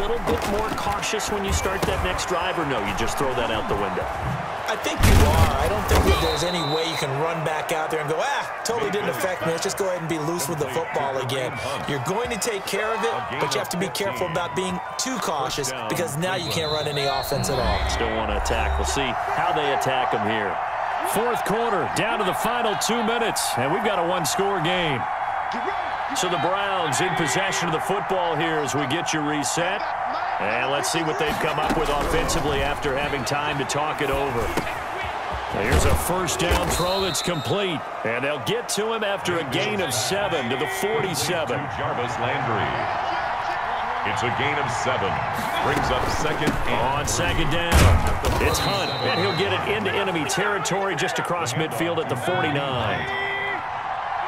little bit more cautious when you start that next drive, or no, you just throw that out the window? I think you are. I don't think that there's any way you can run back out there and go, ah, totally didn't affect me. Let's just go ahead and be loose with the football again. You're going to take care of it, but you have to be careful about being too cautious because now you can't run any offense at all. Still want to attack. We'll see how they attack them here. Fourth quarter, down to the final two minutes, and we've got a one-score game. So the Browns in possession of the football here as we get you reset. And let's see what they've come up with offensively after having time to talk it over. Here's a first down throw that's complete. And they'll get to him after a gain of seven to the 47. Jarvis Landry. It's a gain of seven. Brings up second On second down, it's Hunt, and he'll get it into enemy territory just across midfield at the 49.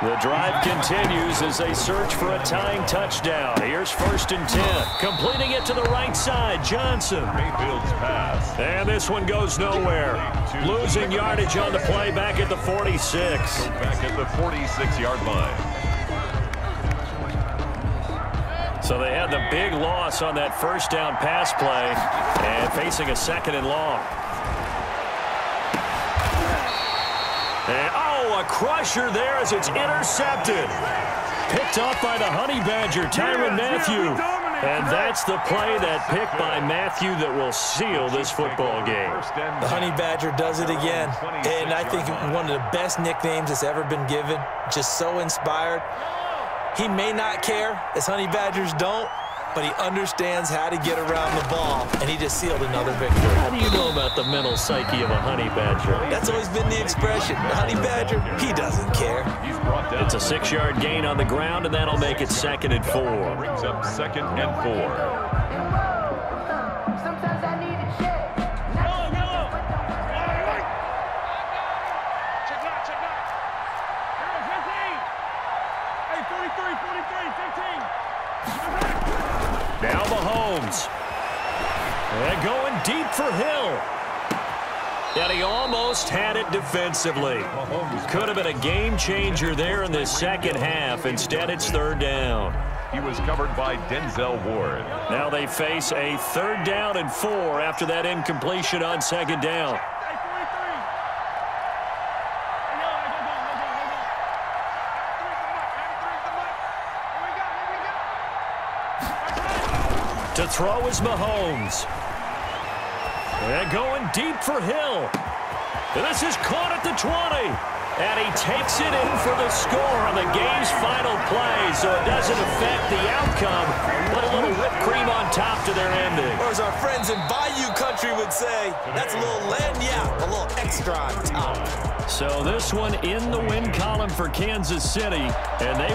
The drive continues as they search for a tying touchdown. Here's first and 10. Completing it to the right side, Johnson. And this one goes nowhere. Losing yardage on the play back at the 46. Back at the 46-yard line. So they had the big loss on that first down pass play and facing a second and long. And, oh, a crusher there as it's intercepted. Picked up by the Honey Badger, Tyrann Mathieu. And that's the play that picked by Mathieu that will seal this football game. The Honey Badger does it again. And I think one of the best nicknames that's ever been given. Just so inspired. He may not care, as Honey Badgers don't, but he understands how to get around the ball, and he just sealed another victory. How do you know about the mental psyche of a honey badger? That's always been the expression. The honey badger, he doesn't care. He's brought down. It's a six-yard gain on the ground, and that'll make it second and four. Brings up second and four. Sometimes I need a check. Not Check out, check out. Here, 15. Hey, 43, 43, 15. Now Mahomes. And going deep for Hill. And he almost had it defensively. Could have been a game changer there in the second half. Instead, it's third down. He was covered by Denzel Ward. Now they face a third down and four after that incompletion on second down. To throw is Mahomes. And going deep for Hill. And this is caught at the 20. And he takes it in for the score on the game's final play, so it doesn't affect the outcome, but a little whipped cream on top to their ending. Or as our friends in Bayou Country would say, that's a little lagniappe, a little extra on top. So this one in the win column for Kansas City, and they